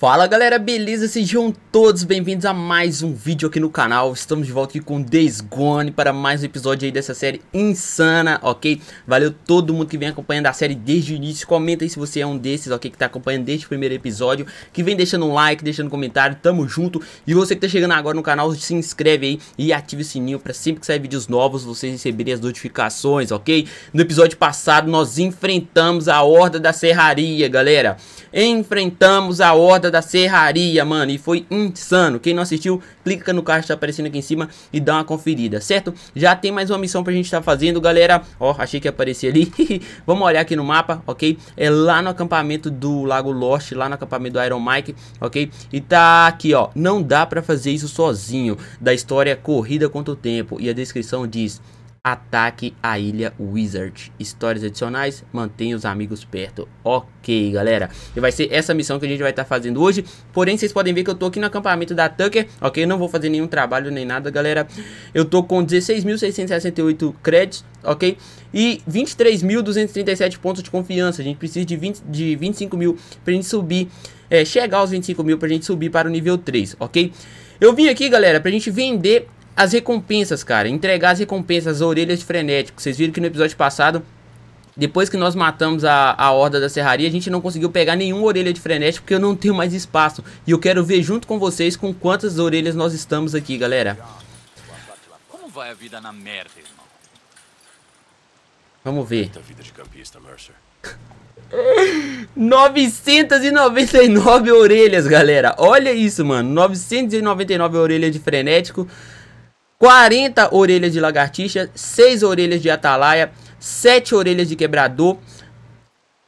Fala galera, beleza? Sejam todos bem-vindos a mais um vídeo aqui no canal Estamos de volta aqui com Days Gone para mais um episódio aí dessa série insana, ok? Valeu todo mundo que vem acompanhando a série desde o início Comenta aí se você é um desses, ok? Que tá acompanhando desde o primeiro episódio Que vem deixando um like, deixando um comentário, tamo junto E você que tá chegando agora no canal, se inscreve aí e ative o sininho para sempre que sair vídeos novos Vocês receberem as notificações, ok? No episódio passado nós enfrentamos a Horda da Serraria, galera Enfrentamos a Horda da Serraria, mano. E foi insano. Quem não assistiu, clica no card que tá aparecendo aqui em cima e dá uma conferida, certo? Já tem mais uma missão pra gente estar tá fazendo, galera. Ó, achei que ia aparecer ali. Vamos olhar aqui no mapa, ok? É lá no acampamento do Lago Lost, lá no acampamento do Iron Mike, ok? E tá aqui, ó. Não dá pra fazer isso sozinho. Da história Corrida contra o Tempo. E a descrição diz... Ataque a Ilha Wizard. Histórias adicionais, mantenha os amigos perto. Ok, galera. E vai ser essa missão que a gente vai estar tá fazendo hoje. Porém, vocês podem ver que eu tô aqui no acampamento da Tucker. Ok, não vou fazer nenhum trabalho nem nada, galera. Eu tô com 16.668 créditos, ok? E 23.237 pontos de confiança. A gente precisa de, 20, de 25 mil pra gente subir. É, chegar aos 25 mil pra gente subir para o nível 3, ok? Eu vim aqui, galera, pra gente vender as recompensas, cara. Entregar as recompensas, as orelhas de frenético. Vocês viram que no episódio passado, depois que nós matamos a, a horda da serraria, a gente não conseguiu pegar nenhuma orelha de frenético, porque eu não tenho mais espaço. E eu quero ver junto com vocês com quantas orelhas nós estamos aqui, galera. Como vai a vida na merda, irmão? Vamos ver. Vida de campista, Mercer. 999 orelhas, galera. Olha isso, mano. 999 orelhas de frenético. 40 orelhas de lagartixa, 6 orelhas de atalaia, 7 orelhas de quebrador,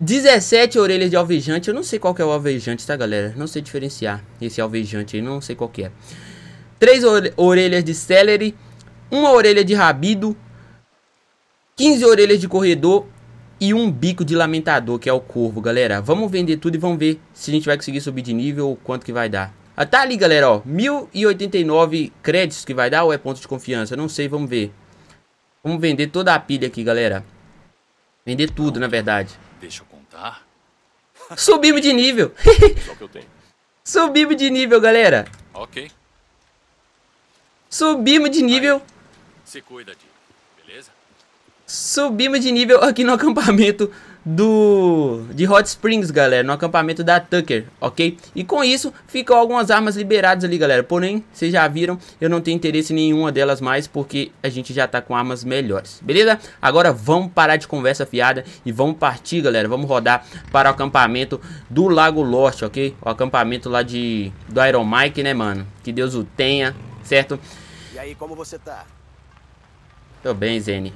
17 orelhas de alvejante. Eu não sei qual que é o alvejante, tá, galera? Não sei diferenciar esse alvejante aí, não sei qual que é. 3 orelhas de celery, 1 orelha de rabido, 15 orelhas de corredor e um bico de lamentador, que é o corvo, galera. Vamos vender tudo e vamos ver se a gente vai conseguir subir de nível ou quanto que vai dar. Ah, tá ali, galera, ó. 1089 créditos que vai dar ou é ponto de confiança? Não sei, vamos ver. Vamos vender toda a pilha aqui, galera. Vender tudo, na verdade. Deixa eu contar. Subimos de nível. Subimos de nível, galera. Ok. Subimos de nível. Aí, se cuida, de, beleza? Subimos de nível aqui no acampamento do de Hot Springs, galera, no acampamento da Tucker, ok? E com isso, ficam algumas armas liberadas ali, galera. Porém, vocês já viram, eu não tenho interesse em nenhuma delas mais, porque a gente já tá com armas melhores, beleza? Agora vamos parar de conversa fiada e vamos partir, galera. Vamos rodar para o acampamento do Lago Lost, ok? O acampamento lá de do Iron Mike, né, mano? Que Deus o tenha, certo? E aí, como você tá? Tô bem, Zene.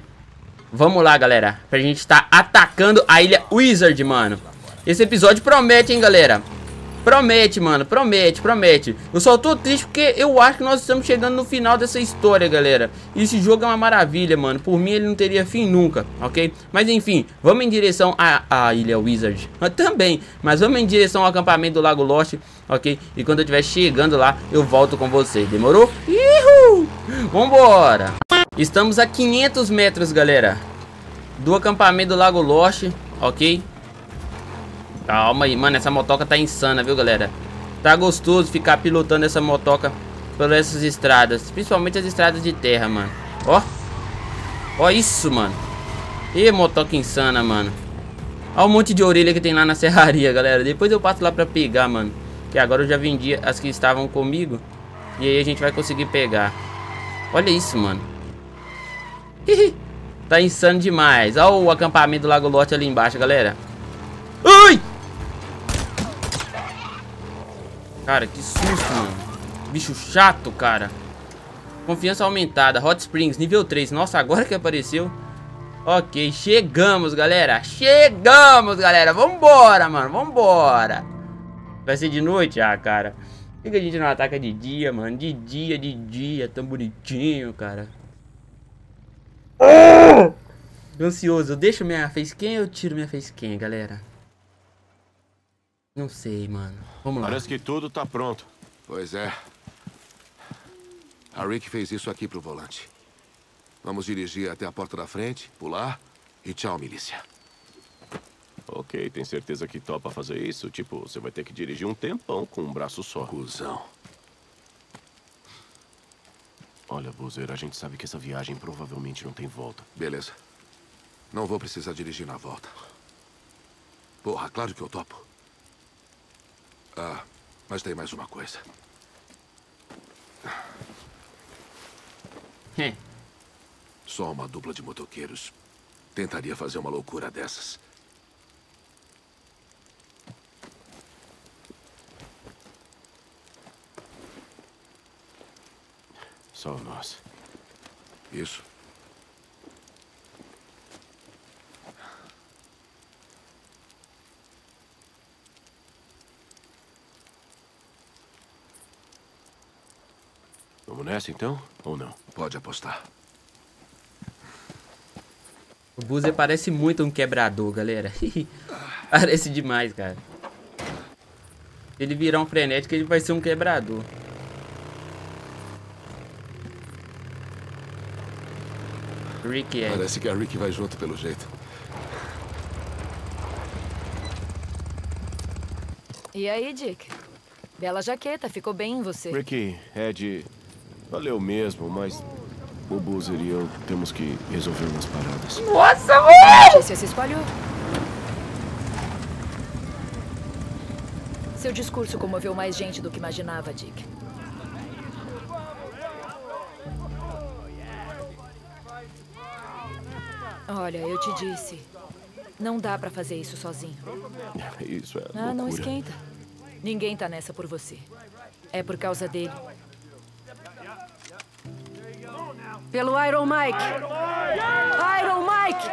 Vamos lá, galera. Pra gente estar tá atacando a ilha Wizard, mano. Esse episódio promete, hein, galera. Promete, mano. Promete, promete. Eu só tô triste porque eu acho que nós estamos chegando no final dessa história, galera. Esse jogo é uma maravilha, mano. Por mim, ele não teria fim nunca, ok? Mas, enfim, vamos em direção à, à ilha Wizard. Também. Mas vamos em direção ao acampamento do Lago Lost, ok? E quando eu estiver chegando lá, eu volto com vocês. Demorou? Uhul! Vambora! Estamos a 500 metros, galera Do acampamento do Lago Lost Ok? Calma aí, mano, essa motoca tá insana, viu, galera? Tá gostoso ficar pilotando essa motoca Por essas estradas Principalmente as estradas de terra, mano. Ó Ó isso, mano. E motoca insana, mano. Ó o monte de orelha que tem lá na serraria, galera. Depois eu passo lá pra pegar, mano Que agora eu já vendi as que estavam comigo E aí a gente vai conseguir pegar. Olha isso, mano tá insano demais. Olha o acampamento do Lago Lote ali embaixo, galera. Ai! Cara, que susto, mano. Bicho chato, cara. Confiança aumentada. Hot Springs, nível 3. Nossa, agora que apareceu. Ok, chegamos, galera. Chegamos, galera. Vambora, mano. Vambora. Vai ser de noite? Ah, cara. Por que a gente não ataca de dia, mano? De dia, de dia. Tão bonitinho, cara. Oh! Ansioso, eu deixo minha facecam ou eu tiro minha facecam, galera? Não sei, mano. Vamos lá. Parece que tudo tá pronto. Pois é. A Rick fez isso aqui pro volante. Vamos dirigir até a porta da frente, pular e tchau, milícia. Ok, tem certeza que topa fazer isso? Tipo, você vai ter que dirigir um tempão com um braço só. Cusão. Olha, Boozer, a gente sabe que essa viagem provavelmente não tem volta. Beleza. Não vou precisar dirigir na volta. Porra, claro que eu topo. Ah, mas tem mais uma coisa. Heh. Só uma dupla de motoqueiros tentaria fazer uma loucura dessas. Só nós. Isso. Vamos nessa então? Ou não? Pode apostar. O Boozer parece muito um quebrador, galera. parece demais, cara. Se ele virar um frenético, ele vai ser um quebrador. Rick é. Parece que a Rick vai junto pelo jeito. E aí, Dick? Bela jaqueta, ficou bem em você. Ricky, Ed, valeu mesmo, mas o Boozer e eu temos que resolver umas paradas. Nossa, mano! notícia se espalhou. Seu discurso comoveu mais gente do que imaginava, Dick. Olha, eu te disse. Não dá pra fazer isso sozinho. Isso é Ah, não esquenta. Ninguém tá nessa por você. É por causa dele. Pelo Iron Mike! Iron Mike!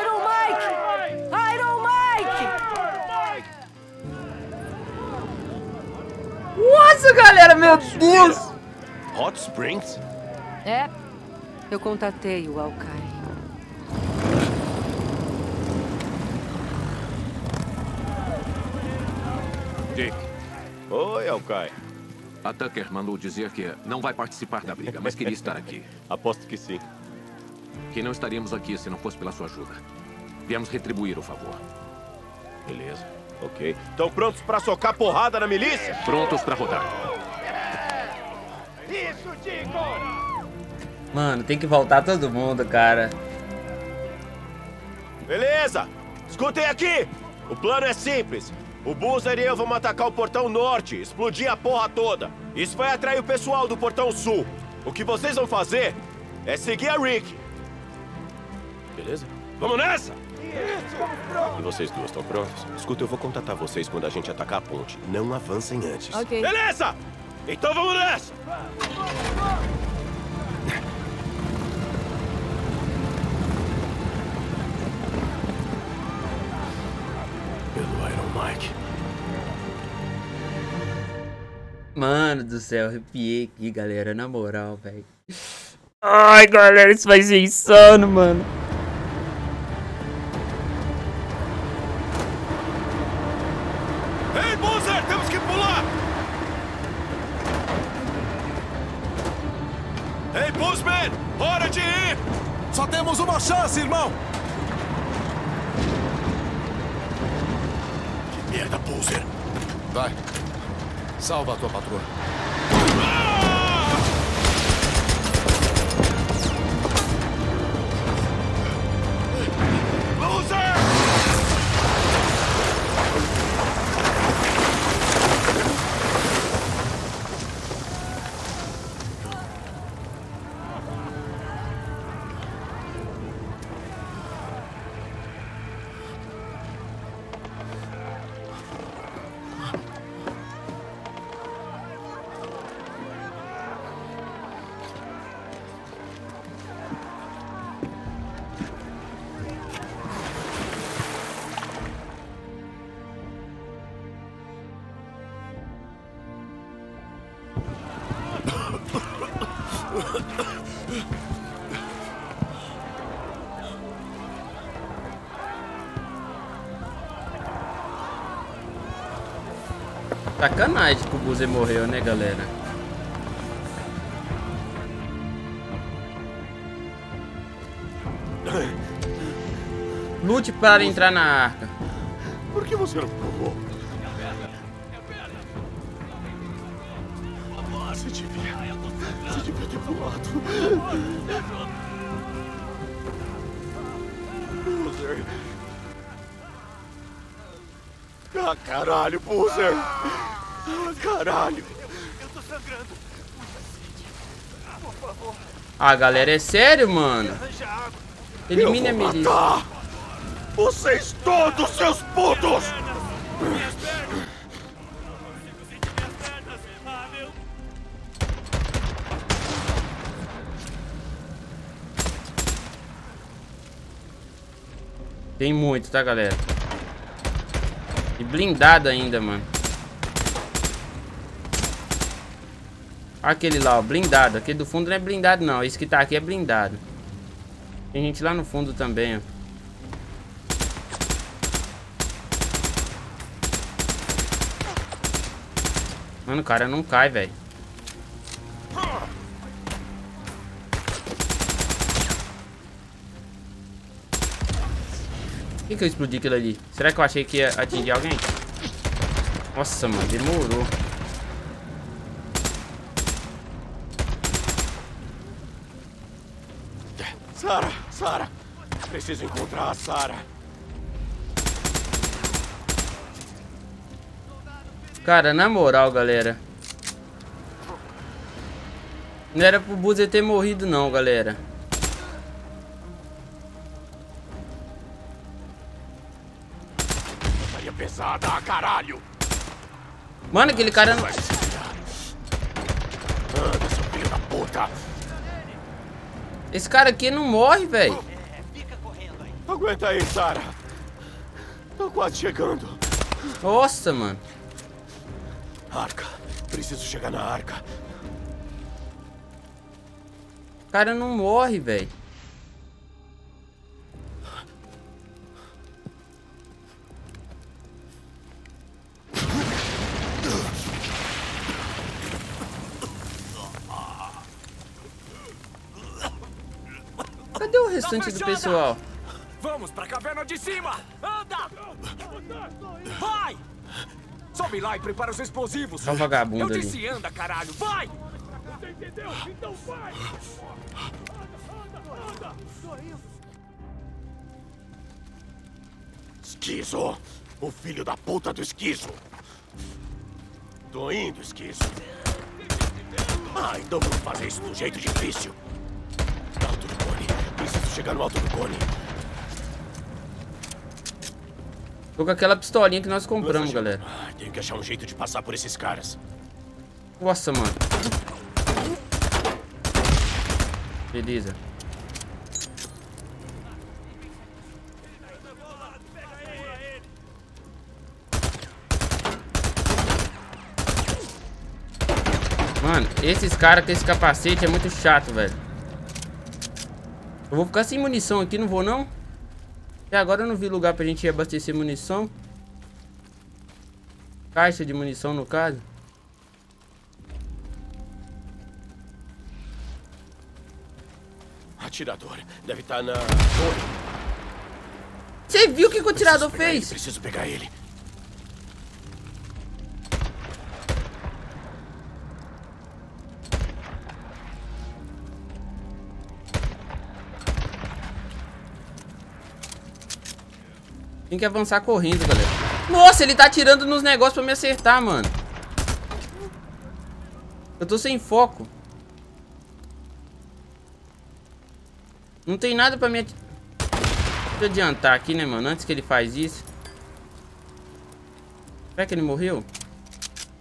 Iron Mike! Iron Mike! Nossa, galera, meu Deus! Hot Springs? É, Eu contatei o Alkai. Dick, Oi, Alkai. a Tucker mandou dizer que não vai participar da briga, mas queria estar aqui. Aposto que sim. Que não estaríamos aqui se não fosse pela sua ajuda. Viemos retribuir o favor. Beleza. Ok. Estão prontos pra socar porrada na milícia? Prontos para rodar. Mano, tem que voltar todo mundo, cara. Beleza! Escutem aqui! O plano é simples. O Boozer e eu vamos atacar o portão norte, explodir a porra toda. Isso vai atrair o pessoal do portão sul. O que vocês vão fazer é seguir a Rick. Beleza? Vamos nessa! E vocês duas estão prontos? Escuta, eu vou contatar vocês quando a gente atacar a ponte. Não avancem antes. Ok. Beleza! Então vamos nessa! Pelo Iron Mike. Mano do céu, arrepiei aqui, galera, na moral, velho. Ai, galera, isso vai ser insano, mano. Ei, Boozer, temos que pular! Ei, Buzzman, hora de ir! Só temos uma chance, irmão! Merda, Boozer! Vai. Salva a tua patroa. Sacanagem que o Boozer morreu, né, galera? Lute para entrar na arca. Por que você não pulou? Você devia. Você devia ter pulado. Ah, caralho, Boozer. Ah, caralho. Ah, galera, é sério, mano. Elimine a Eu milícia. Vocês todos, seus putos! Tem muito, tá, galera? E blindado ainda, mano. Aquele lá, ó, blindado. Aquele do fundo não é blindado, não. Esse que tá aqui é blindado. Tem gente lá no fundo também, ó. Mano, o cara não cai, velho. Por que, que eu explodi aquilo ali? Será que eu achei que ia atingir alguém? Nossa, mano, demorou. Sara, Sara. Preciso encontrar a Sara. Cara, na moral, galera. Não era pro Boozer ter morrido, não, galera. Maria pesada, ah, caralho. Mano, aquele cara não... Anda, seu filho da puta. Esse cara aqui não morre, velho. Aguenta aí, Sara. Tô quase chegando. Nossa, mano. Arca. Preciso chegar na arca. O cara não morre, velho. Cadê o restante do pessoal? Vamos pra caverna de cima! Anda! Vai! Sobe lá e prepara os explosivos! Só vagabundo Eu ali. disse anda, caralho! Vai! Você entendeu? Então vai! Esquizo. O filho da puta do esquizo. Tô indo, esquizo. Ah, então vamos fazer isso do jeito difícil. Alto do cone. Preciso chegar no alto do cone. Tô com aquela pistolinha que nós compramos, galera. Ah, tenho que achar um jeito de passar por esses caras. Nossa, mano. Beleza. Mano, esses caras com esse capacete é muito chato, velho. Eu vou ficar sem munição aqui, não vou não? Até agora eu não vi lugar pra gente abastecer munição. Caixa de munição, no caso. Atirador. Deve estar na torre. Você viu o que, que o atirador Preciso pegar ele, fez? Preciso pegar ele. Tem que avançar correndo, galera. Nossa, ele tá atirando nos negócios pra me acertar, mano. Eu tô sem foco. Não tem nada pra me. Deixa eu adiantar aqui, né, mano? Antes que ele faz isso. Será que ele morreu?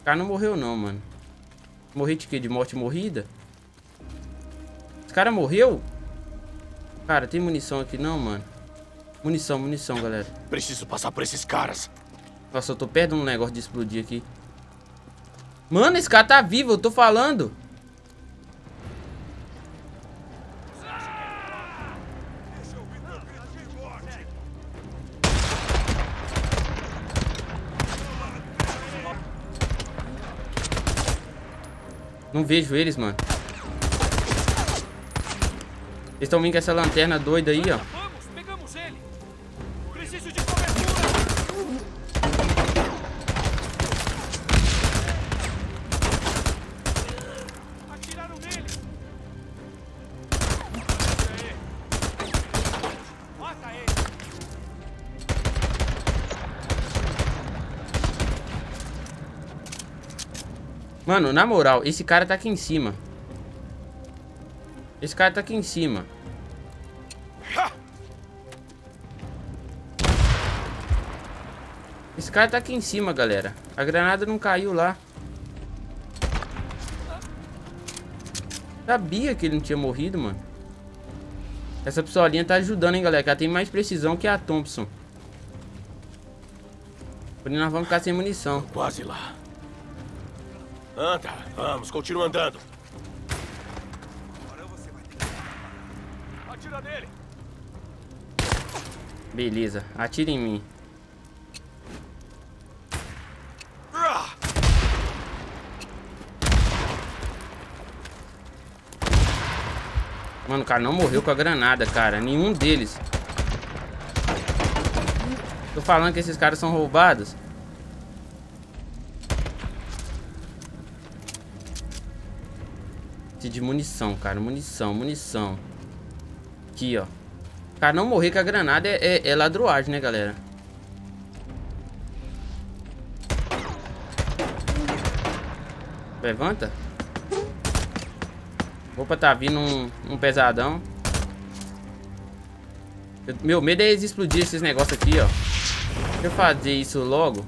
O cara não morreu, não, mano. Morri de quê? De morte morrida? Esse cara morreu? Cara, tem munição aqui não, mano. Munição, munição, galera. Preciso passar por esses caras. Nossa, eu tô perto de um negócio de explodir aqui. Mano, esse cara tá vivo, eu tô falando. Não vejo eles, mano. Eles estão vindo com essa lanterna doida aí, ó. Mano, na moral, esse cara tá aqui em cima. Esse cara tá aqui em cima. Esse cara tá aqui em cima, galera. A granada não caiu lá. Sabia que ele não tinha morrido, mano. Essa pistolinha tá ajudando, hein, galera. Que ela tem mais precisão que a Thompson. Por isso nós vamos ficar sem munição. Quase lá. Anda, vamos, continua andando. Atira nele. Beleza, atira em mim. Mano, o cara não morreu com a granada, cara. Nenhum deles. Tô falando que esses caras são roubados. Preciso de munição, cara. Munição, munição. Aqui, ó. Cara não morrer com a granada é, é, é ladroagem, né, galera? Levanta. Opa, tá vindo um, um pesadão. Eu- meu medo é explodir esses negócios aqui, ó. Deixa eu fazer isso logo.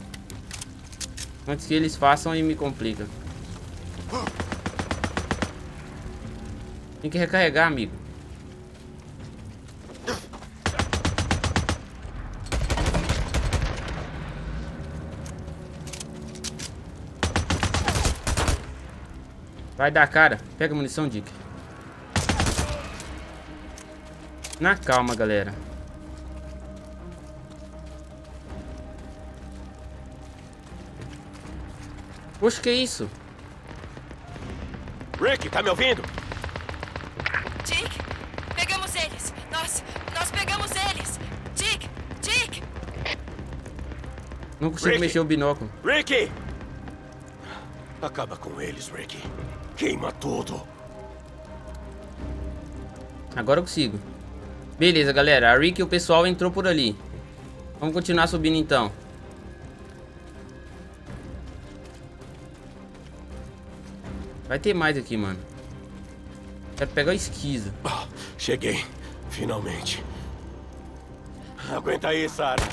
Antes que eles façam e me complica. Tem que recarregar, amigo. Vai dar cara. Pega munição, Dick. Na calma, galera. Poxa, que isso? Rick, tá me ouvindo? Dick, pegamos eles. Nós, nós pegamos eles. Dick, Dick. Não consigo Rick. mexer o binóculo. Rick! Acaba com eles, Rick. Queima tudo. Agora eu consigo. Beleza, galera. A Rick e o pessoal entrou por ali. Vamos continuar subindo então. Vai ter mais aqui, mano. Quero pegar o esquizo. Ah, cheguei. Finalmente. Aguenta aí, Sarah.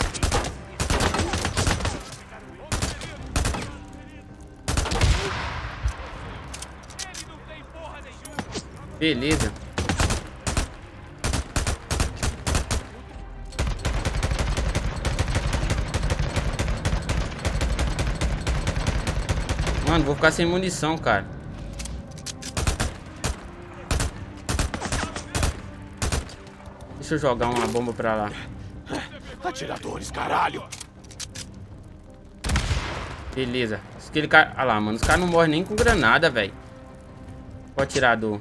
Beleza. Mano, vou ficar sem munição, cara. Deixa eu jogar uma bomba pra lá. Atiradores, caralho. Beleza. Aquele cara... Olha lá, mano. Os caras não morrem nem com granada, velho. O atirador.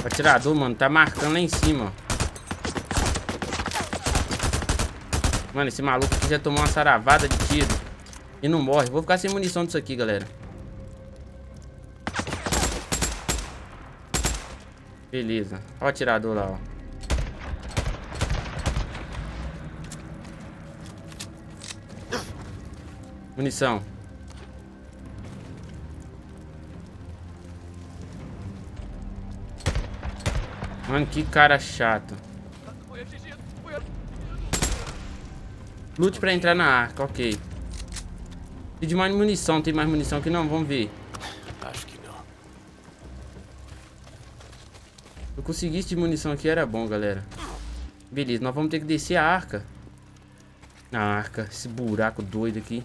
O atirador, mano, tá marcando lá em cima, ó. Mano, esse maluco aqui já tomou uma saravada de tiro. E não morre. Vou ficar sem munição disso aqui, galera. Beleza. Olha o atirador lá, ó. Munição. Mano, que cara chato. Lute pra entrar na arca, ok. Preciso de mais munição, tem mais munição aqui não? Vamos ver. Conseguisse de munição aqui era bom, galera. Beleza, nós vamos ter que descer a arca. Na arca, esse buraco doido aqui.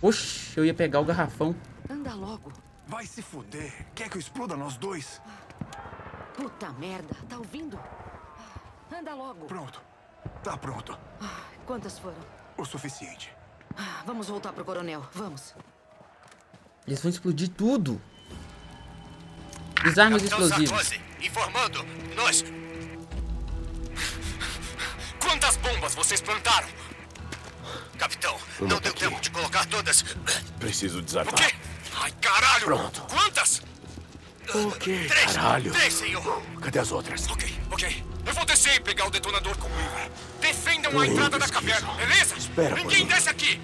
Oxi, eu ia pegar o garrafão. Anda logo. Vai se fuder. Quer que eu exploda nós dois? Puta merda, tá ouvindo? Anda logo. Pronto. Tá pronto. Quantas foram? O suficiente. Ah, Vamos voltar pro coronel, vamos. Eles vão explodir tudo. Desarme os explosivos. Informando. Nós. Quantas bombas vocês plantaram? Capitão, Uma não deu aqui. tempo de colocar todas. Preciso O desarmar. quê? Ai, caralho! Pronto. Quantas? O quê? Três! Caralho. Três, senhor! Cadê as outras? Ok, ok. Eu vou descer e pegar o detonador com o Weaver. Defendam a entrada da caverna, beleza? Espera, Ninguém desce aqui!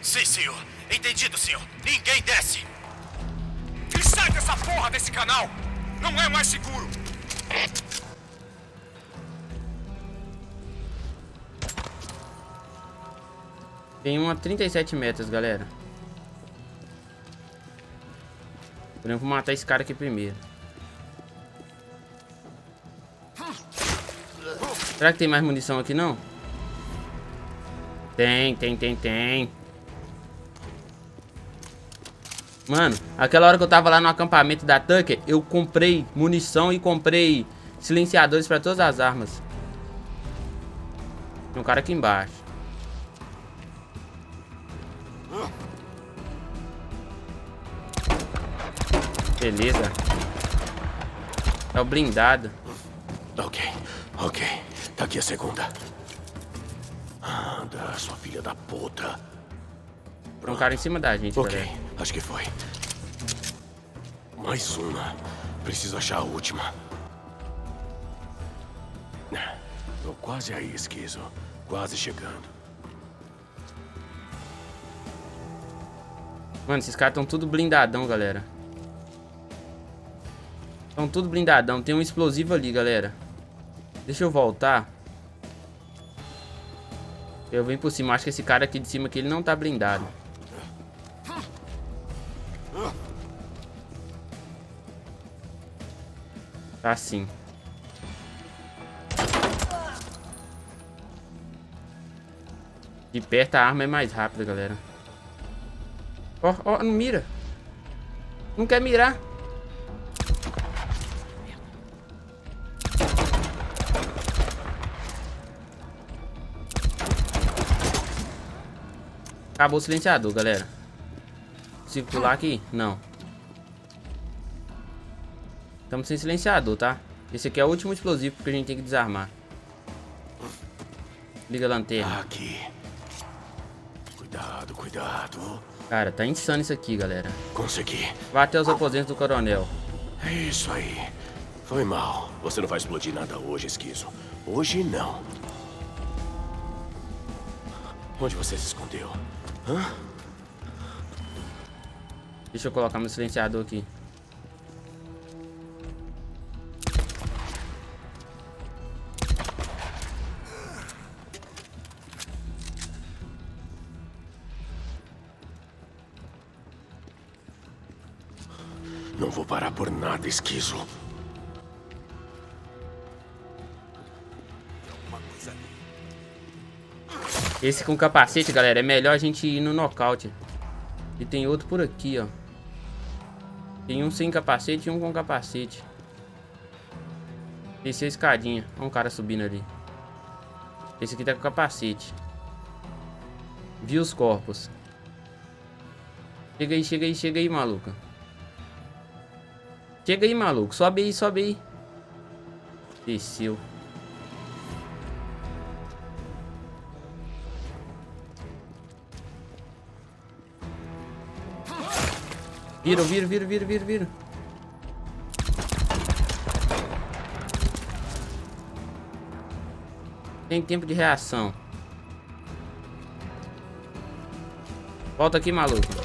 Sim, senhor. Entendido, senhor. Ninguém desce. E sai dessa porra desse canal! Não é mais seguro! Tem uma 37 metros, galera. Eu vou matar esse cara aqui primeiro. Será que tem mais munição aqui, não? Tem, tem, tem, tem. Mano, aquela hora que eu tava lá no acampamento da Tucker, eu comprei munição e comprei silenciadores pra todas as armas. Tem um cara aqui embaixo. Beleza. É o blindado. Ok, ok. Tá aqui a segunda. Anda, sua filha da puta. Tem um cara em cima da gente, Ok, galera. Acho que foi. Mais uma. Preciso achar a última. Tô quase aí, esquizo. Quase chegando. Mano, esses caras estão tudo blindadão, galera. Estão tudo blindadão. Tem um explosivo ali, galera. Deixa eu voltar. Eu venho por cima. Acho que esse cara aqui de cima aqui, ele não tá blindado. Tá sim. De perto a arma é mais rápida, galera. Ó, ó, não mira. Não quer mirar. Acabou o silenciador, galera. Consigo pular aqui? Não. Estamos sem silenciador, tá? Esse aqui é o último explosivo que a gente tem que desarmar. Liga a lanterna. Aqui. Cuidado, cuidado. Cara, tá insano isso aqui, galera. Consegui. Vá até os aposentos do coronel. É isso aí. Foi mal. Você não vai explodir nada hoje, esquizo. Hoje não. Onde você se escondeu? Hã? Deixa eu colocar meu silenciador aqui. Esquizo. Esse com capacete, galera, é melhor a gente ir no nocaute. E tem outro por aqui, ó. Tem um sem capacete e um com capacete. Descer a escadinha. Olha um cara subindo ali. Esse aqui tá com capacete. Vi os corpos. Chega aí, chega aí, chega aí, maluca. Chega aí, maluco. Sobe aí, sobe aí. Desceu. Vira, vira, vira, vira, vira, vira. Tem tempo de reação. Volta aqui, maluco.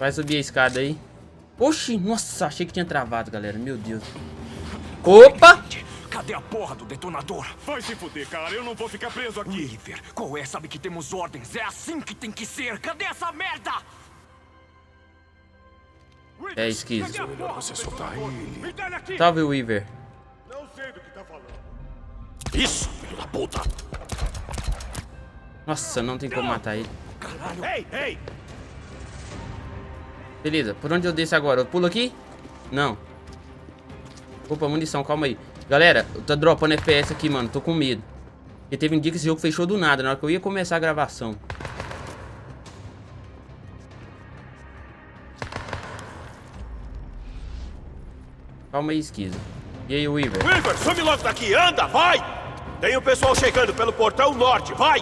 Vai subir a escada aí. Oxi, nossa, achei que tinha travado, galera. Meu Deus. Opa! Cadê a porra do detonador? Vai se fuder, cara. Eu não vou ficar preso aqui. Oliver, qual é? Sabe que temos ordens. É assim que tem que ser. Cadê essa merda? É. Cadê a porra você soltar detonador? ele. Me dá ele aqui. Salve, Weaver. Não sei do que tá falando. Isso, filho da puta. Nossa, não tem como matar ele. Ei, ei! Beleza, por onde eu desço agora? Eu pulo aqui? Não. Opa, munição, calma aí. Galera, tô dropando FPS aqui, mano. Tô com medo. Porque teve um dia que esse jogo fechou do nada, na hora que eu ia começar a gravação. Calma aí, esquizo. E aí, Weaver? Weaver, some logo daqui! Anda, vai! Tem o pessoal chegando pelo portão norte, vai!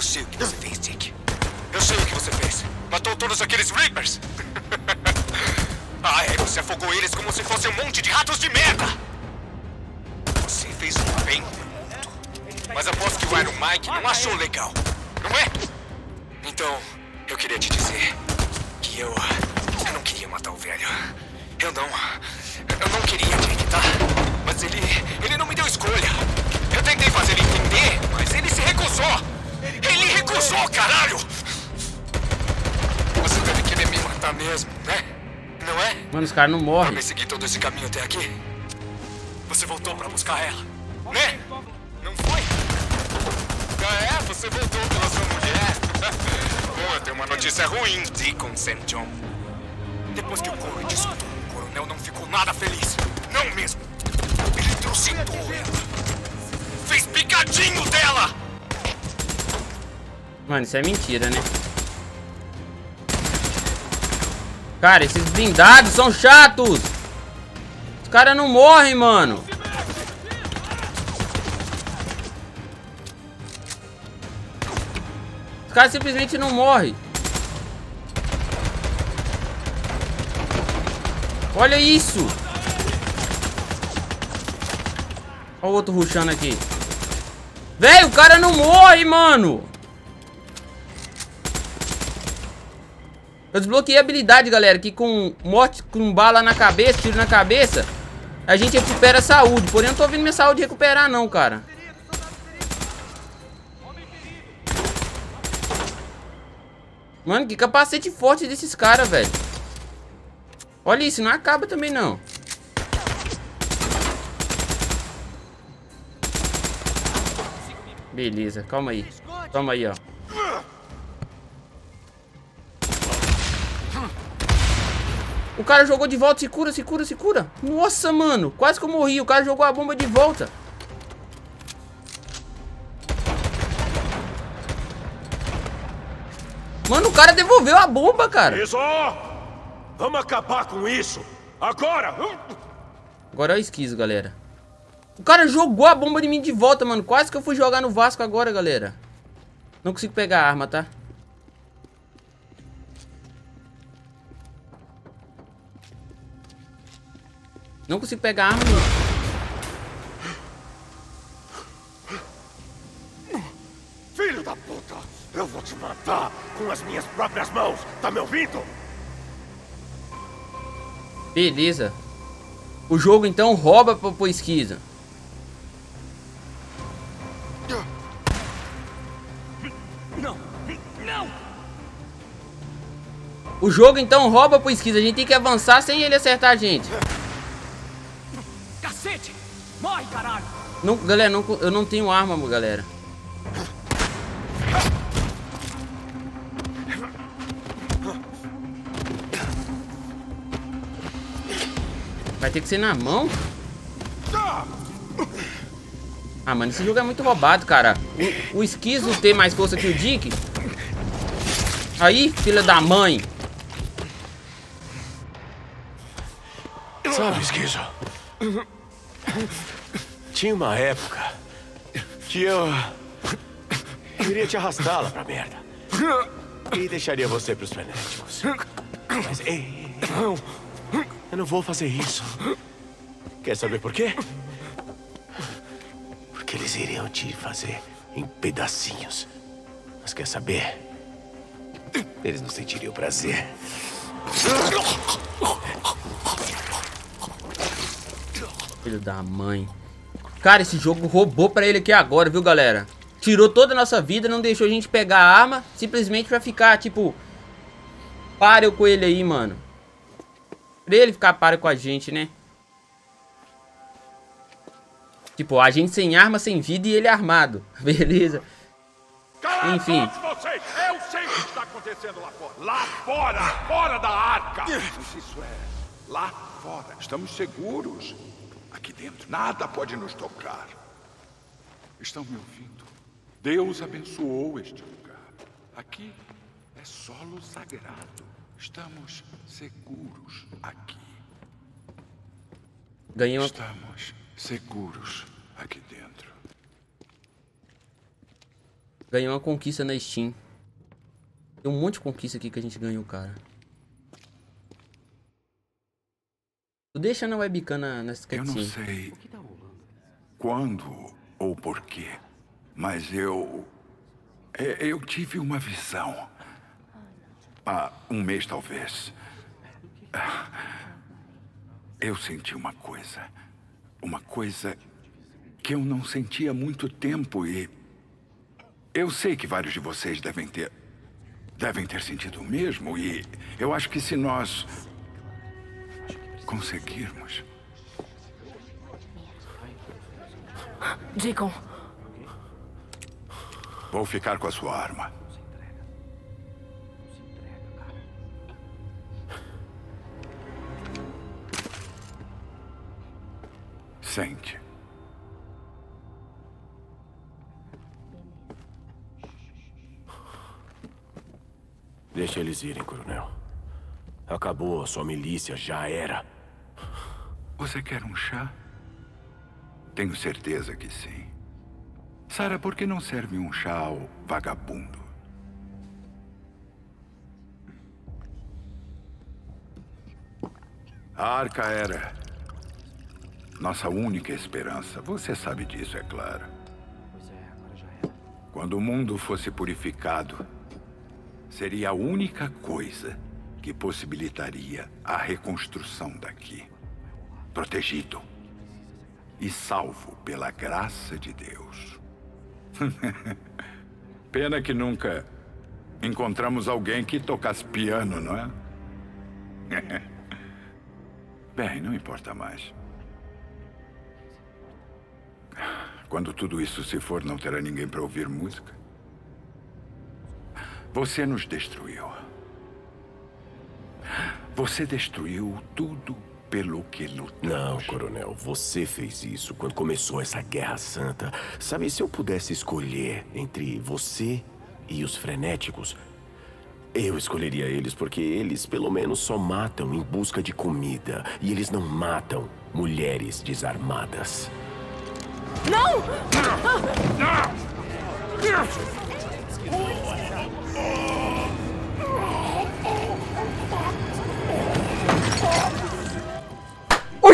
Eu sei o que você fez, Dick. Eu sei o que você fez. Matou todos aqueles Reapers. ah, é, você afogou eles como se fosse um monte de ratos de merda. Você fez um bem bruto. Mas aposto que o Iron Mike não achou legal. Não é? Então, eu queria te dizer que eu... Eu não queria matar o velho. Eu não... Eu não queria, Jake, tá? Mas ele... Ele não me deu escolha. Eu tentei fazer ele entender, mas ele se recusou. Ele recusou, caralho! Você deve querer me matar mesmo, né? Não é? Mano, os caras não Pra morrem. me seguir todo esse caminho até aqui. Você voltou pra buscar ela, né? Não foi? Ah, é? Você voltou pela sua mulher? Bom, eu tenho uma notícia ruim, Deacon St. John. Depois que o Corey discutiu, o coronel não ficou nada feliz. Não mesmo. Ele trucidou ela. Fez picadinho dela! Mano, isso é mentira, né? Cara, esses blindados são chatos. Os caras não morrem, mano. Os caras simplesmente não morrem. Olha isso. Olha o outro rushando aqui. Véi, o cara não morre, mano. Eu desbloqueei a habilidade, galera, que com morte, com bala na cabeça, tiro na cabeça, a gente recupera a saúde. Porém, eu não tô vendo minha saúde recuperar, não, cara. Mano, que capacete forte desses caras, velho. Olha isso, não acaba também, não. Beleza, calma aí. Calma aí, ó. O cara jogou de volta, se cura, se cura, se cura. Nossa, mano, quase que eu morri. O cara jogou a bomba de volta. Mano, o cara devolveu a bomba, cara. Isso! Vamos acabar com isso! Agora! Agora é o esquizo, galera. O cara jogou a bomba de mim de volta, mano. Quase que eu fui jogar no Vasco agora, galera. Não consigo pegar a arma, tá? Não consigo pegar a arma. Filho da puta! Eu vou te matar com as minhas próprias mãos! Tá me ouvindo? Beleza. O jogo então rouba pro, pro esquiza. Não! Não! O jogo então rouba pro esquiza. A gente tem que avançar sem ele acertar a gente. Morre, caralho! Não, galera, não, eu não tenho arma, galera. Vai ter que ser na mão? Ah, mano, esse jogo é muito roubado, cara. O, o esquizo tem mais força que o Dick. Aí, filha da mãe. Sabe, Esquizo? Tinha uma época que eu queria te arrastá-la pra merda. E deixaria você pros frenéticos. Mas, ei, ei, eu não vou fazer isso. Quer saber por quê? Porque eles iriam te fazer em pedacinhos. Mas quer saber? Eles não sentiriam prazer. Filho da mãe. Cara, esse jogo roubou pra ele aqui agora, viu, galera? Tirou toda a nossa vida, não deixou a gente pegar a arma, simplesmente pra ficar, tipo... Páreo com ele aí, mano. Pra ele ficar páreo com a gente, né? Tipo, a gente sem arma, sem vida e ele armado. Beleza? Cala Enfim. vocês! Eu sei o que está acontecendo lá fora! Lá fora! Fora da arca! Isso é... Lá fora. Estamos seguros. Aqui dentro, nada pode nos tocar. Estão me ouvindo? Deus abençoou este lugar. Aqui é solo sagrado. Estamos seguros aqui. Ganhei uma... Estamos seguros aqui dentro. Ganhou uma conquista na Steam. Tem um monte de conquista aqui que a gente ganhou, cara. Tu deixa na webcam na, nessa Eu não sei quando ou porquê, mas eu. é, Eu tive uma visão. Há um mês, talvez. Eu senti uma coisa. Uma coisa que eu não sentia há muito tempo e. Eu sei que vários de vocês devem ter. devem ter sentido o mesmo e eu acho que se nós. Conseguirmos. Deacon, Vou ficar com a sua arma. Sente. Deixa eles irem, coronel. Acabou, sua milícia já era. Você quer um chá? Tenho certeza que sim. Sara, por que não serve um chá ao vagabundo? A arca era nossa única esperança. Você sabe disso, é claro. Quando o mundo fosse purificado, seria a única coisa que possibilitaria a reconstrução daqui. Protegido e salvo pela graça de Deus. Pena que nunca encontramos alguém que tocasse piano, não é? Bem, não importa mais. Quando tudo isso se for, não terá ninguém para ouvir música. Você nos destruiu. Você destruiu tudo pelo que lutamos. Não, coronel, você fez isso quando começou essa guerra santa. Sabe, se eu pudesse escolher entre você e os frenéticos, eu escolheria eles porque eles, pelo menos, só matam em busca de comida. E eles não matam mulheres desarmadas. Não! O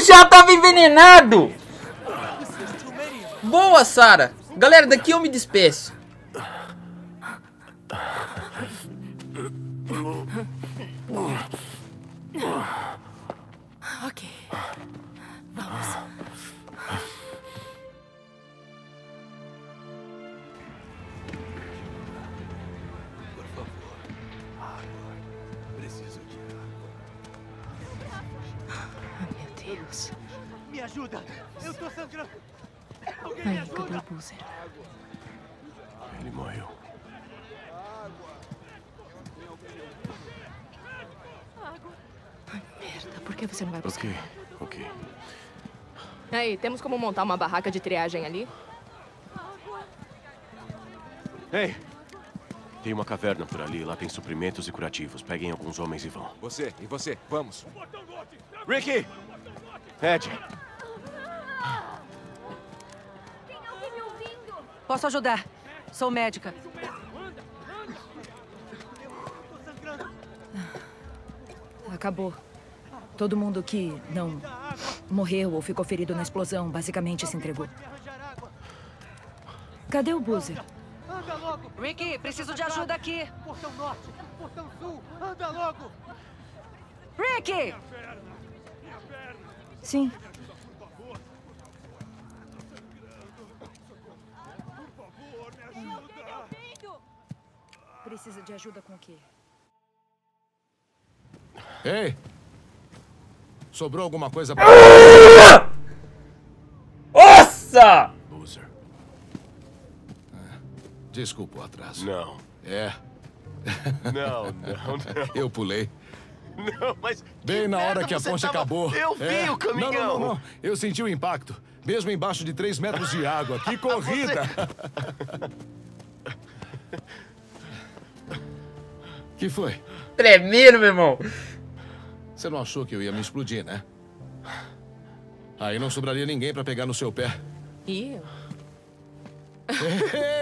chá tava envenenado! Boa, Sara! Galera, daqui eu me despeço. Ajuda! Eu tô sangrando! Alguém me Ai, ajuda! cadê o Boozer? Ele morreu. Merda, por que você não vai buscar? Ok, ok. Aí, temos como montar uma barraca de triagem ali? Ei! Tem uma caverna por ali, lá tem suprimentos e curativos. Peguem alguns homens e vão. Você, e você, vamos. Ricky! Ed! Posso ajudar? Sou médica. Acabou. Todo mundo que não morreu ou ficou ferido na explosão basicamente se entregou. Cadê o Boozer? Anda logo! Ricky, preciso de ajuda aqui. Portão norte, portão sul, anda logo! Ricky! Sim. Precisa de ajuda com o quê? Ei! Sobrou alguma coisa pra... Nossa! Boozer. Desculpa o atraso. Não. É. Não, não, não. Eu pulei. Não, mas. Bem na hora que a você ponte tava- acabou. Eu vi É. o caminhão. Não, não, não, não. Eu senti o impacto. Mesmo embaixo de 3 metros de água. Que corrida! que foi? Tremendo, meu irmão. Você não achou que eu ia me explodir, né? Aí não sobraria ninguém pra pegar no seu pé. Ih.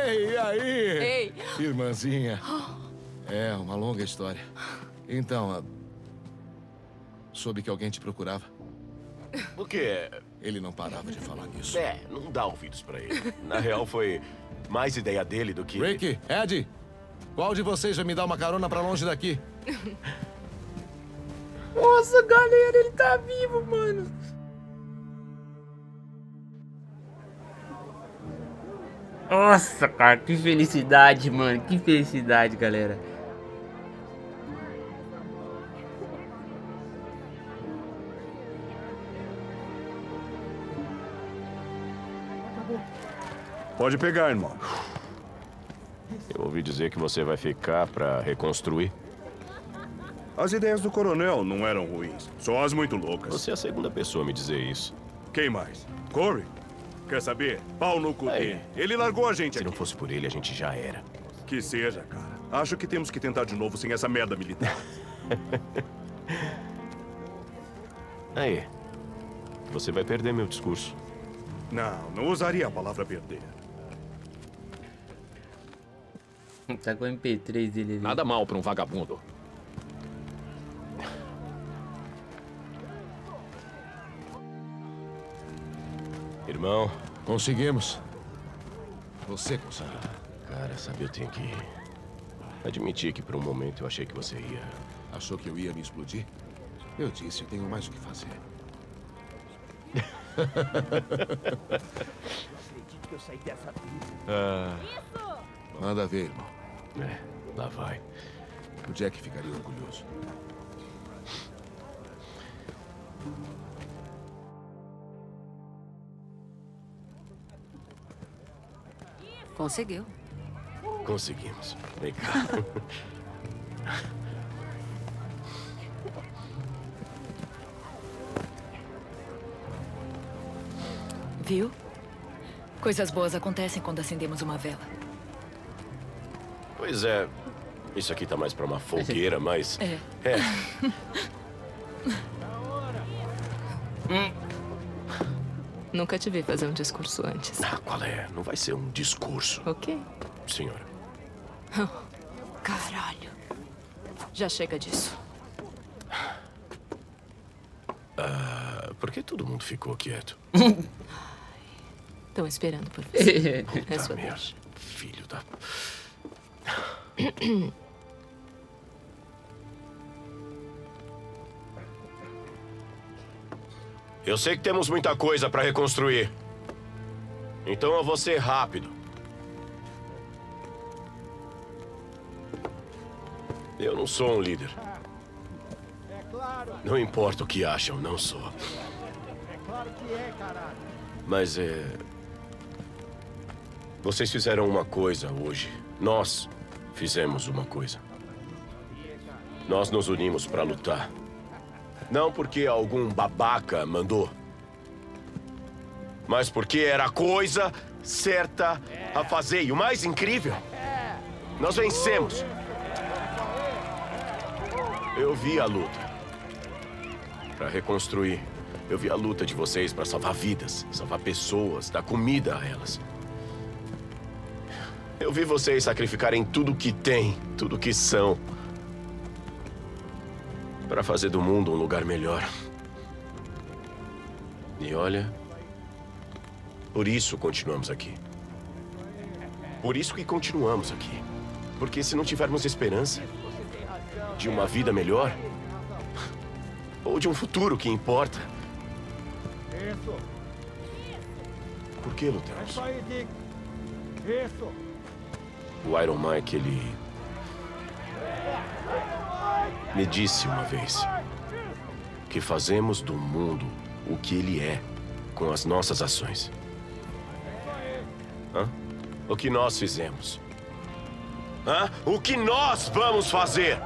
Ei, e aí? Ei! Irmãzinha. É, uma longa história. Então, a... soube que alguém te procurava? O quê? Ele não parava de falar nisso. É, não dá ouvidos pra ele. Na real, foi mais ideia dele do que... Rick, Ed, qual de vocês vai me dar uma carona pra longe daqui? Nossa, galera, ele tá vivo, mano. Nossa, cara, que felicidade, mano. Que felicidade, galera. Pode pegar, irmão. Ouvi dizer que você vai ficar pra reconstruir. As ideias do coronel não eram ruins, só as muito loucas. Você é a segunda pessoa a me dizer isso. Quem mais? Corey? Quer saber? Pau no cu dele. Ele largou a gente Se aqui. não fosse por ele, a gente já era. Que seja, cara. Acho que temos que tentar de novo sem essa merda militar. Aí. Você vai perder meu discurso. não, não usaria a palavra perder. Tá com o MP3 dele ali. Nada mal pra um vagabundo. Irmão. Conseguimos. Você conseguiu. Cara, sabe, eu tenho que admitir que por um momento eu achei que você ia. Achou que eu ia me explodir? Eu disse, eu tenho mais o que fazer. Acredito que Manda ver, irmão. é, lá vai. O Jack ficaria orgulhoso. Conseguiu. Conseguimos. Vem cá. Viu? Coisas boas acontecem quando acendemos uma vela. Pois é. Isso aqui tá mais pra uma fogueira, mas. É. É. Nunca te vi fazer um discurso antes. Ah, qual é? Não vai ser um discurso. Ok. Senhora. Caralho. Já chega disso. Ah, por que todo mundo ficou quieto? Estão esperando por você. é sua merda. Filho da. Eu sei que temos muita coisa para reconstruir. Então eu vou ser rápido. Eu não sou um líder. Não importa o que acham, não sou. claro que caralho. Mas é. Vocês fizeram uma coisa hoje. Nós fizemos uma coisa. Nós nos unimos para lutar. Não porque algum babaca mandou. Mas porque era a coisa certa a fazer. E o mais incrível, nós vencemos. Eu vi a luta. Para reconstruir. Eu vi a luta de vocês para salvar vidas, salvar pessoas, dar comida a elas. Eu vi vocês sacrificarem tudo que têm, tudo que são, para fazer do mundo um lugar melhor. E olha, por isso continuamos aqui. Por isso que continuamos aqui. Porque se não tivermos esperança de uma vida melhor, ou de um futuro que importa, por que lutamos? Isso. O Iron Mike, ele. Me disse uma vez que fazemos do mundo o que ele é com as nossas ações. Hã? O que nós fizemos? Hã? O que nós vamos fazer?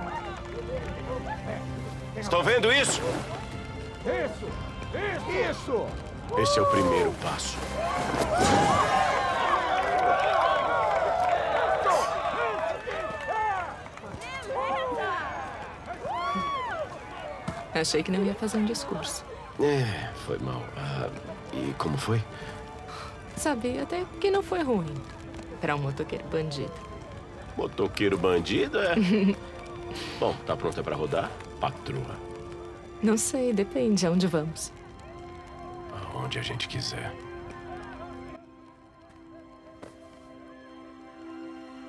Estão vendo isso? Isso. Isso. Isso. Esse é o primeiro passo. Achei que não ia fazer um discurso. É, foi mal. Ah, e como foi? Sabia até que não foi ruim. Pra um motoqueiro bandido. Motoqueiro bandido, é? Bom, tá pronta pra rodar? Patroa. Não sei, depende aonde vamos. Aonde a gente quiser.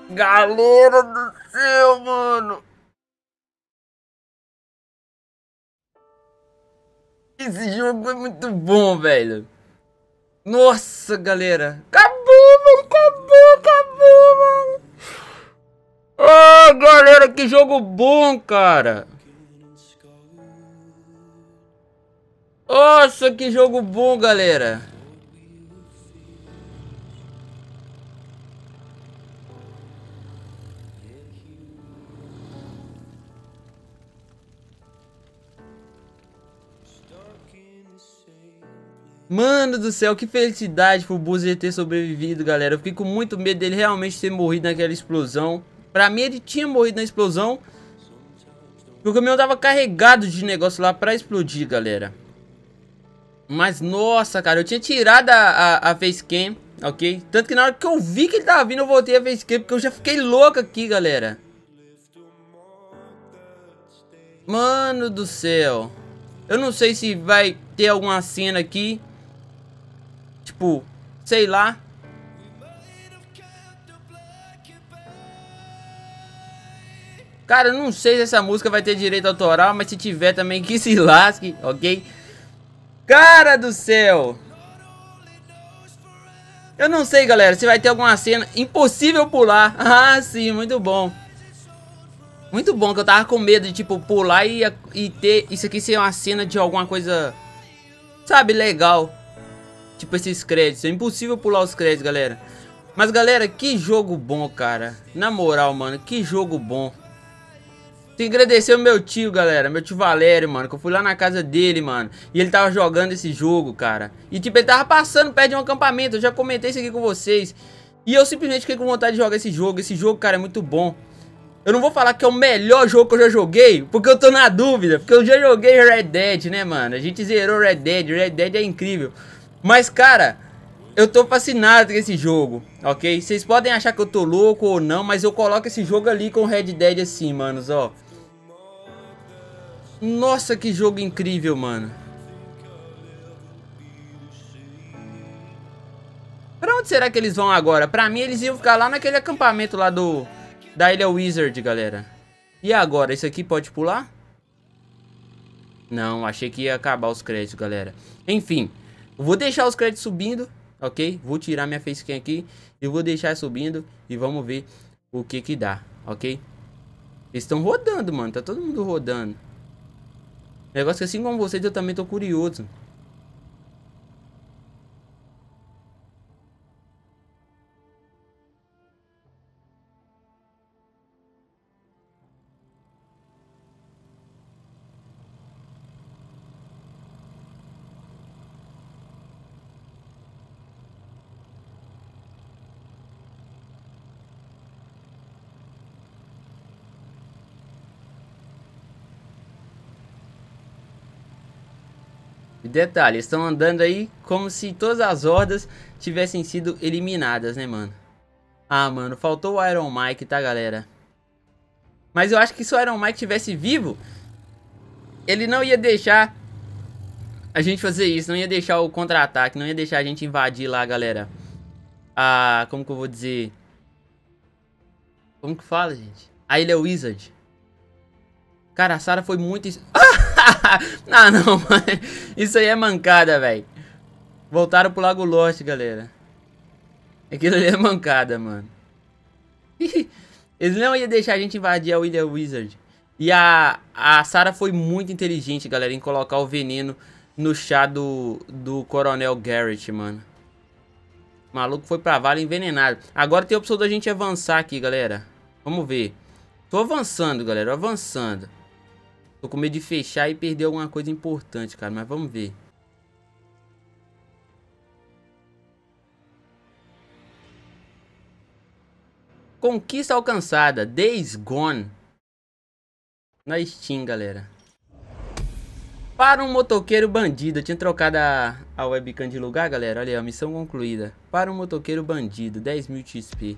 Galera do céu, mano. Esse jogo é muito bom, velho. Nossa, galera. Acabou, velho. Acabou, acabou, mano. Ah, galera, que jogo bom, cara. Nossa, que jogo bom, galera. Mano do céu, que felicidade pro Boozer ter sobrevivido, galera. Eu fiquei com muito medo dele realmente ter morrido naquela explosão. Pra mim, ele tinha morrido na explosão. Porque o caminhão tava carregado de negócio lá pra explodir, galera. Mas, nossa, cara, eu tinha tirado a, a, a facecam, ok? Tanto que na hora que eu vi que ele tava vindo, eu voltei a facecam, porque eu já fiquei louco aqui, galera. Mano do céu. Eu não sei se vai ter alguma cena aqui Tipo, sei lá. Cara, não sei se essa música vai ter direito autoral, mas se tiver também que se lasque, ok? Cara do céu! Eu não sei, galera, se vai ter alguma cena impossível pular. Ah, sim, muito bom. Muito bom, que eu tava com medo de, tipo, pular e, e ter isso aqui ser uma cena de alguma coisa, sabe, legal. Tipo esses créditos. É impossível pular os créditos, galera. Mas, galera, que jogo bom, cara. Na moral, mano, que jogo bom. Tem que agradecer o meu tio, galera. Meu tio Valério, mano. Que eu fui lá na casa dele, mano. E ele tava jogando esse jogo, cara. E, tipo, ele tava passando perto de um acampamento. Eu já comentei isso aqui com vocês. E eu simplesmente fiquei com vontade de jogar esse jogo. Esse jogo, cara, é muito bom. Eu não vou falar que é o melhor jogo que eu já joguei, porque eu tô na dúvida. Porque eu já joguei Red Dead, né, mano? A gente zerou Red Dead. Red Dead é incrível. Mas, cara, eu tô fascinado com esse jogo, ok? Vocês podem achar que eu tô louco ou não, mas eu coloco esse jogo ali com Red Dead assim, manos, ó. Nossa, que jogo incrível, mano. Pra onde será que eles vão agora? Pra mim, eles iam ficar lá naquele acampamento lá do... Da Ilha Wizard, galera. E agora? Isso aqui pode pular? Não, achei que ia acabar os créditos, galera. Enfim, vou deixar os créditos subindo, ok? Vou tirar minha facecam aqui e vou deixar subindo e vamos ver o que que dá, ok? Eles estão rodando, mano. Tá todo mundo rodando. Negócio que assim como vocês, eu também tô curioso. E detalhe, estão andando aí como se todas as hordas tivessem sido eliminadas, né, mano? Ah, mano, faltou o Iron Mike, tá, galera? Mas eu acho que se o Iron Mike tivesse vivo, ele não ia deixar a gente fazer isso, não ia deixar o contra-ataque, não ia deixar a gente invadir lá, galera. Ah, como que eu vou dizer? Como que fala, gente? A Ilha Wizard. Cara, a Sarah foi muito... ah, não, mano. Isso aí é mancada, velho. Voltaram pro Lago Lost, galera. Aquilo ali é mancada, mano. Eles não iam deixar a gente invadir a William Wizard. E a, a Sarah foi muito inteligente, galera, em colocar o veneno no chá do, do Coronel Garrett, mano. O maluco foi pra vala envenenado. Agora tem a opção da gente avançar aqui, galera. Vamos ver. Tô avançando, galera, avançando. Tô com medo de fechar e perder alguma coisa importante, cara. Mas vamos ver. Conquista alcançada. Days Gone. Na Steam, galera. Para um motoqueiro bandido. Eu tinha trocado a, a webcam de lugar, galera. Olha aí, a missão concluída. Para um motoqueiro bandido. 10 mil XP.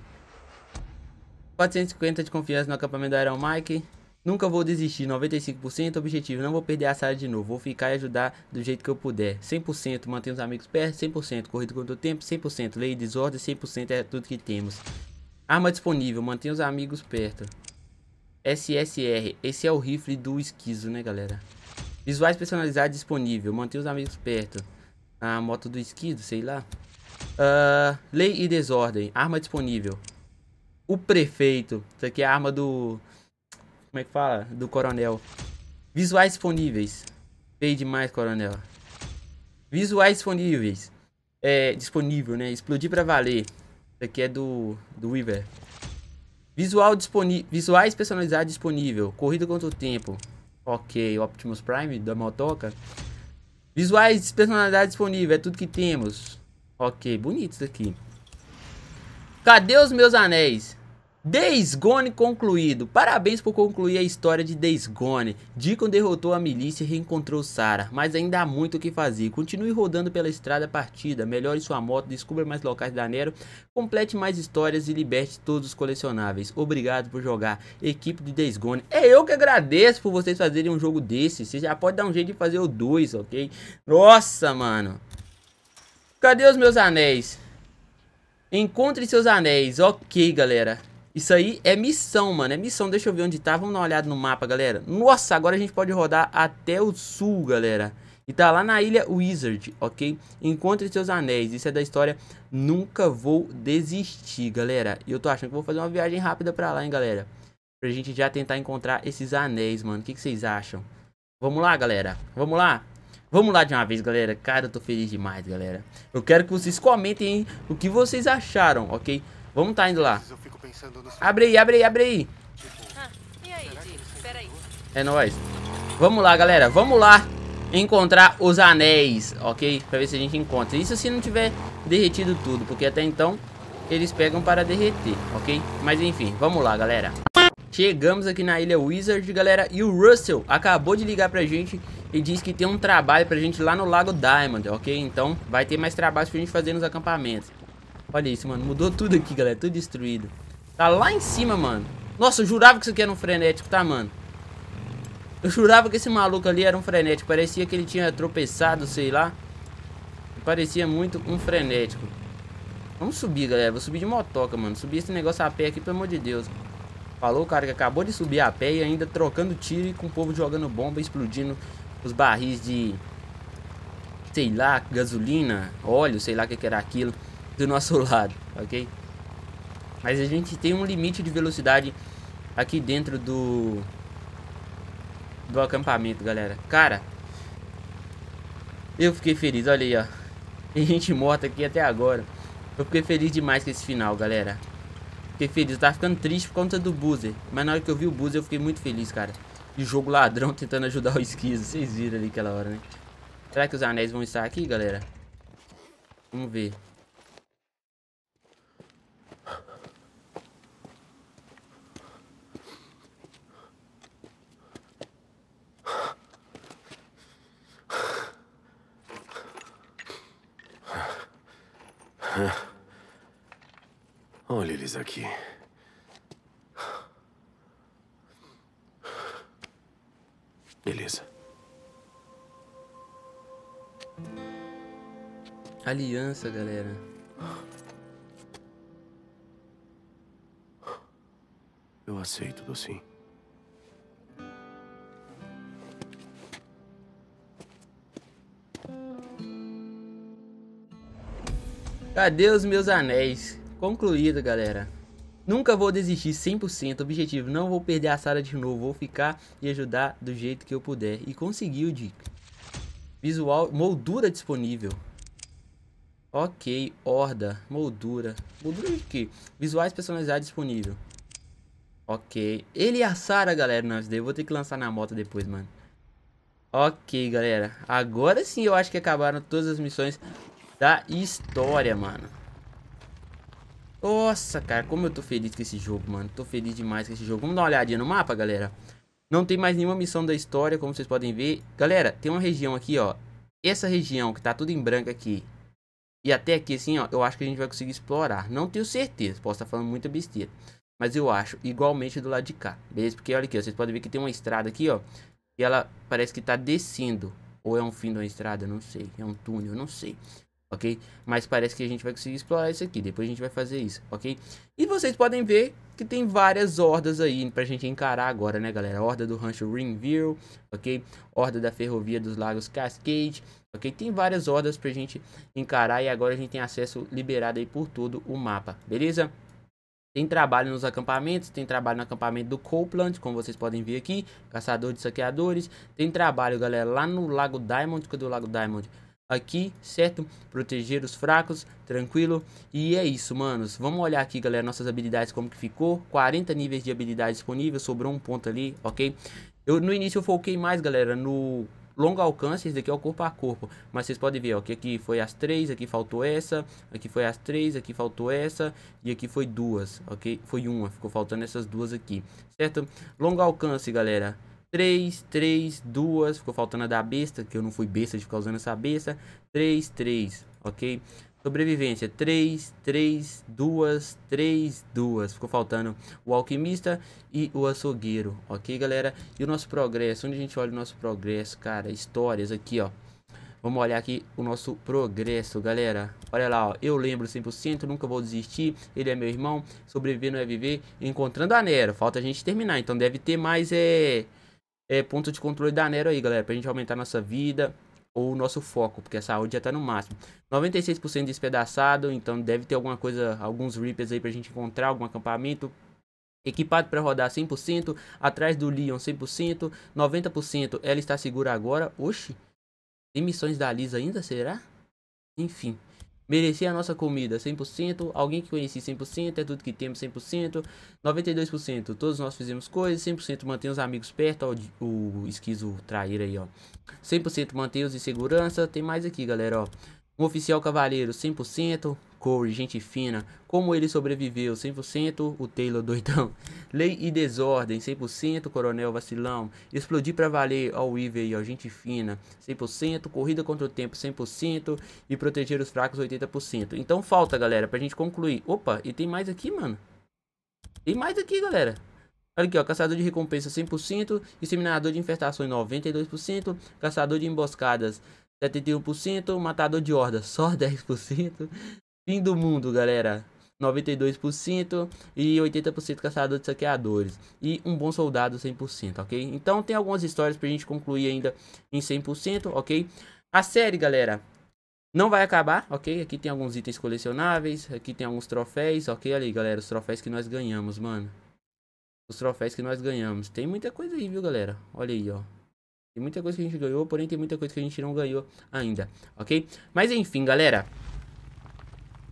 450 de confiança no acampamento do Iron Mike. Nunca vou desistir, 95% objetivo, não vou perder a sala de novo, vou ficar e ajudar do jeito que eu puder. 100% manter os amigos perto, 100% corrido contra o tempo, 100% lei e desordem, 100% é tudo que temos. Arma disponível, mantenha os amigos perto. SSR, esse é o rifle do esquizo, né galera? Visuais personalizados disponível, mantenha os amigos perto. A moto do esquizo, sei lá. Uh, lei e desordem, arma disponível. O prefeito, isso aqui é a arma do como é que fala? Do coronel. Visuais disponíveis. Feio demais, coronel. Visuais disponíveis. É, disponível, né? Explodir pra valer. Isso aqui é do, do Weaver. Visual disponível. Visuais personalizados disponível. Corrida contra o tempo. Ok. Optimus Prime da motoca. Visuais personalidade disponível. É tudo que temos. Ok. Bonito isso aqui. Cadê os meus anéis? Days Gone concluído. Parabéns por concluir a história de Days Gone. Deacon derrotou a milícia e reencontrou Sarah, mas ainda há muito o que fazer. Continue rodando pela estrada partida, melhore sua moto, descubra mais locais da Nero, complete mais histórias e liberte todos os colecionáveis. Obrigado por jogar, equipe de Days Gone. É eu que agradeço por vocês fazerem um jogo desse. Você já pode dar um jeito de fazer o 2, ok? Nossa, mano. Cadê os meus anéis? Encontre seus anéis. Ok, galera. Isso aí é missão, mano. É missão. Deixa eu ver onde tá. Vamos dar uma olhada no mapa, galera. Nossa, agora a gente pode rodar até o sul, galera. E tá lá na ilha Wizard, ok? Encontre seus anéis. Isso é da história Nunca Vou Desistir, galera. E eu tô achando que vou fazer uma viagem rápida pra lá, hein, galera. Pra gente já tentar encontrar esses anéis, mano. O que, que vocês acham? Vamos lá, galera. Vamos lá. Vamos lá de uma vez, galera. Cara, eu tô feliz demais, galera. Eu quero que vocês comentem o que vocês acharam, ok? Vamos tá indo lá. Abre aí, abre aí, abre aí. Ah, e aí, aí. É nóis. Vamos lá, galera. Vamos lá encontrar os anéis, ok? Pra ver se a gente encontra. Isso se não tiver derretido tudo, porque até então eles pegam para derreter, ok? Mas enfim, vamos lá, galera. Chegamos aqui na ilha Wizard, galera, e o Russell acabou de ligar pra gente e disse que tem um trabalho pra gente lá no Lago Diamond, ok? Então vai ter mais trabalhos pra gente fazer nos acampamentos. Olha isso, mano. Mudou tudo aqui, galera. Tudo destruído. Tá lá em cima, mano. Nossa, eu jurava que isso aqui era um frenético, tá, mano? Eu jurava que esse maluco ali era um frenético. Parecia que ele tinha tropeçado, sei lá. Parecia muito um frenético. Vamos subir, galera. Vou subir de motoca, mano. Subir esse negócio a pé aqui, pelo amor de Deus. Falou o cara que acabou de subir a pé e ainda trocando tiro e com o povo jogando bomba, explodindo os barris de... Sei lá, gasolina, óleo, sei lá o que, que era aquilo do nosso lado, ok? Mas a gente tem um limite de velocidade aqui dentro do do acampamento, galera. Cara, eu fiquei feliz, olha aí, ó. Tem gente morta aqui até agora. Eu fiquei feliz demais com esse final, galera. Fiquei feliz, eu tava ficando triste por conta do Boozer. Mas na hora que eu vi o Boozer, eu fiquei muito feliz, cara. De jogo ladrão tentando ajudar o esquizo. Vocês viram ali aquela hora, né? Será que os anéis vão estar aqui, galera? Vamos ver. Olha eles aqui. Beleza. Aliança, galera. Eu aceito, docinho. Cadê os meus anéis? Concluído, galera. Nunca vou desistir 100% objetivo. Não vou perder a sala de novo. Vou ficar e ajudar do jeito que eu puder. E conseguiu, Dick. Visual, moldura disponível. Ok, horda, moldura. Moldura de quê? Visuais personalizados disponível. Ok. Ele e a Sarah, galera. Não, isso daí eu vou ter que lançar na moto depois, mano. Ok, galera. Agora sim eu acho que acabaram todas as missões da história, mano. Nossa, cara, como eu tô feliz com esse jogo, mano. Tô feliz demais com esse jogo. Vamos dar uma olhadinha no mapa, galera. Não tem mais nenhuma missão da história, como vocês podem ver. Galera, tem uma região aqui, ó. Essa região que tá tudo em branco aqui. E até aqui, assim, ó, eu acho que a gente vai conseguir explorar. Não tenho certeza, posso estar falando muita besteira. Mas eu acho igualmente do lado de cá, beleza? Porque olha aqui, ó, vocês podem ver que tem uma estrada aqui, ó. E ela parece que tá descendo. Ou é um fim de uma estrada, não sei. É um túnel, não sei. Ok? Mas parece que a gente vai conseguir explorar isso aqui. Depois a gente vai fazer isso, ok? E vocês podem ver que tem várias hordas aí pra gente encarar agora, né, galera? Horda do rancho Ringville, ok? Horda da ferrovia dos lagos Cascade, ok? Tem várias hordas pra gente encarar e agora a gente tem acesso liberado aí por todo o mapa, beleza? Tem trabalho nos acampamentos, tem trabalho no acampamento do Copeland, como vocês podem ver aqui, caçador de saqueadores. Tem trabalho, galera, lá no Lago Diamond, cadê o Lago Diamond? Aqui, certo? Proteger os fracos, tranquilo. E é isso, manos. Vamos olhar aqui, galera, nossas habilidades, como que ficou. 40 níveis de habilidade disponível, sobrou um ponto ali, ok? Eu, no início eu foquei mais, galera, no longo alcance, esse daqui é o corpo a corpo. Mas vocês podem ver, ó, que aqui foi as três, aqui faltou essa, aqui foi as três, aqui faltou essa, e aqui foi duas, ok? Foi uma, ficou faltando essas duas aqui, certo? Longo alcance, galera. 3, 3, 2, ficou faltando a da besta, que eu não fui besta de ficar usando essa besta. 3, 3, ok? Sobrevivência, 3, 3, 2, 3, 2. Ficou faltando o alquimista e o açougueiro, ok, galera? E o nosso progresso, onde a gente olha o nosso progresso, cara? Histórias aqui, ó. Vamos olhar aqui o nosso progresso, galera. Olha lá, ó. Eu lembro 100%, nunca vou desistir. Ele é meu irmão. Sobreviver não é viver. Encontrando a Nero. Falta a gente terminar. Então deve ter mais é, é, ponto de controle da Nero aí, galera. Pra gente aumentar nossa vida ou nosso foco, porque a saúde já tá no máximo. 96% despedaçado, então deve ter alguma coisa, alguns Reapers aí pra gente encontrar, algum acampamento. Equipado para rodar 100%, atrás do Leon 100%, 90% ela está segura agora. Oxi, tem missões da Lisa ainda, será? Enfim, Merecia a nossa comida 100%, alguém que conheci 100%, é tudo que temos 100%, 92%, todos nós fizemos coisas, 100% mantém os amigos perto, ó, o esquizo trair aí, ó. 100% mantém os em segurança, tem mais aqui, galera, ó. Um oficial cavaleiro 100%, Corey, gente fina. Como ele sobreviveu 100%, o Taylor doidão. Lei e desordem 100%, Coronel vacilão. Explodir para valer, ó o Weaver ó, gente fina 100%, corrida contra o tempo 100% e proteger os fracos 80%. Então falta, galera, pra gente concluir. Opa, e tem mais aqui, mano. Tem mais aqui, galera. Olha aqui, ó, caçador de recompensa 100%, exterminador de infestações 92%, caçador de emboscadas 71%, matador de hordas só 10%, Fim do mundo, galera. 92% e 80% caçador de saqueadores. E um bom soldado 100%, ok? Então tem algumas histórias pra gente concluir ainda em 100%, ok? A série, galera, não vai acabar, ok? Aqui tem alguns itens colecionáveis, aqui tem alguns troféus, ok? Olha aí, galera, os troféus que nós ganhamos, mano. Os troféus que nós ganhamos. Tem muita coisa aí, viu, galera? Olha aí, ó. Tem muita coisa que a gente ganhou, porém tem muita coisa que a gente não ganhou ainda, ok? Mas enfim, galera...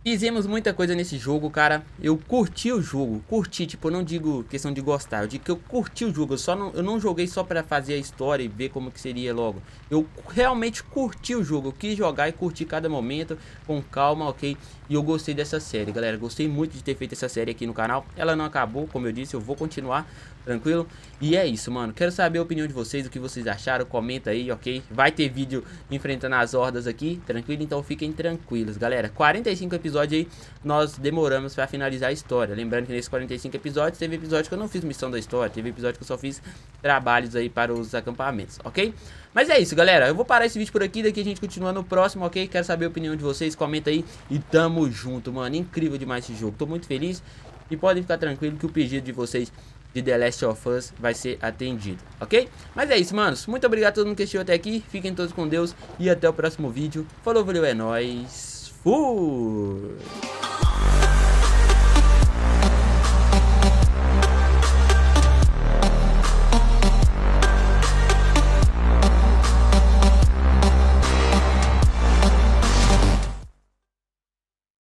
Fizemos muita coisa nesse jogo, cara. Eu curti o jogo, curti, tipo, eu não digo questão de gostar, eu digo que eu curti o jogo. Eu, só não, eu não joguei só pra fazer a história e ver como que seria logo. Eu realmente curti o jogo, eu quis jogar e curti cada momento com calma, ok? E eu gostei dessa série, galera. Gostei muito de ter feito essa série aqui no canal. Ela não acabou, como eu disse, eu vou continuar Tranquilo? E é isso, mano. Quero saber a opinião de vocês, o que vocês acharam. Comenta aí, ok? Vai ter vídeo enfrentando as hordas aqui, tranquilo? Então fiquem tranquilos, galera. 45 episódios aí, nós demoramos pra finalizar a história. Lembrando que nesses 45 episódios, teve episódio que eu não fiz missão da história. Teve episódio que eu só fiz trabalhos aí para os acampamentos, ok? Mas é isso, galera. Eu vou parar esse vídeo por aqui, daqui a gente continua no próximo, ok? Quero saber a opinião de vocês, comenta aí. E tamo junto, mano. Incrível demais esse jogo. Tô muito feliz. E podem ficar tranquilo que o pedido de vocês de The Last of Us vai ser atendido, ok? Mas é isso, manos. Muito obrigado a todo mundo que assistiu até aqui. Fiquem todos com Deus e até o próximo vídeo. Falou, valeu, é nóis. Fui!